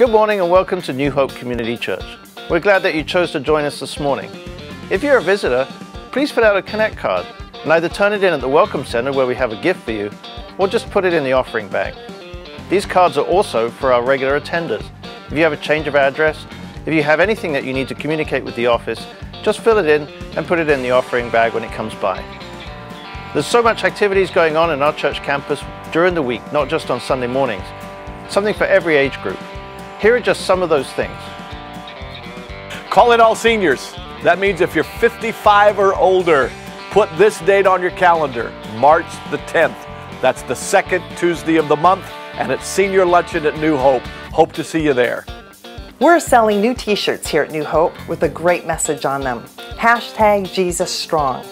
Good morning and welcome to New Hope Community Church. We're glad that you chose to join us this morning. If you're a visitor, please fill out a Connect card and either turn it in at the Welcome Center where we have a gift for you, or just put it in the offering bag. These cards are also for our regular attenders. If you have a change of address, if you have anything that you need to communicate with the office, just fill it in and put it in the offering bag when it comes by. There's so much activities going on in our church campus during the week, not just on Sunday mornings. Something for every age group. Here are just some of those things. Call it all seniors. That means if you're 55 or older, put this date on your calendar, March the 10th. That's the second Tuesday of the month, and it's senior luncheon at New Hope. Hope to see you there. We're selling new t-shirts here at New Hope with a great message on them. Hashtag Jesus Strong.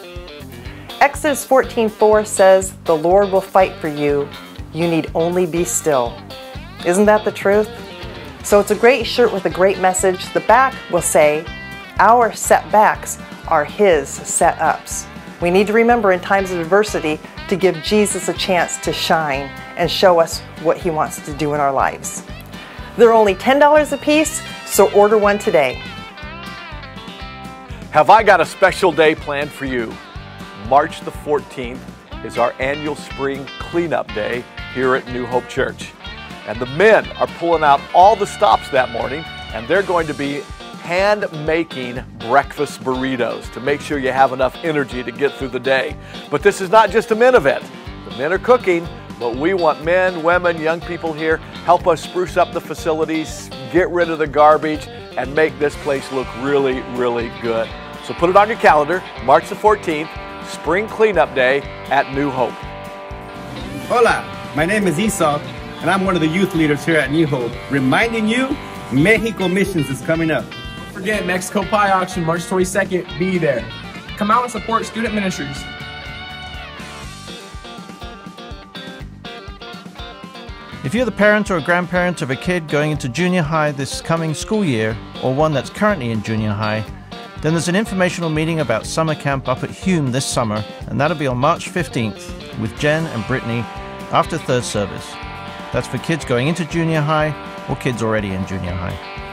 Exodus 14:4 says, "The Lord will fight for you. You need only be still." Isn't that the truth? So it's a great shirt with a great message. The back will say, "Our setbacks are his set ups." We need to remember in times of adversity to give Jesus a chance to shine and show us what he wants to do in our lives. They're only $10 a piece, so order one today. Have I got a special day planned for you? March the 14th is our annual spring cleanup day here at New Hope Church. And the men are pulling out all the stops that morning, and they're going to be hand making breakfast burritos to make sure you have enough energy to get through the day. But this is not just a men event. The men are cooking, but we want men, women, young people here help us spruce up the facilities, get rid of the garbage, and make this place look really, really good. So put it on your calendar, March the 14th, Spring Cleanup Day at New Hope. Hola, my name is Esau, and I'm one of the youth leaders here at New Hope, reminding you Mexico Missions is coming up. Don't forget Mexico Pie Auction, March 22nd. Be there. Come out and support student ministries. If you're the parent or grandparent of a kid going into junior high this coming school year, or one that's currently in junior high, then there's an informational meeting about summer camp up at Hume this summer, and that'll be on March 15th with Jen and Brittany after third service. That's for kids going into junior high or kids already in junior high.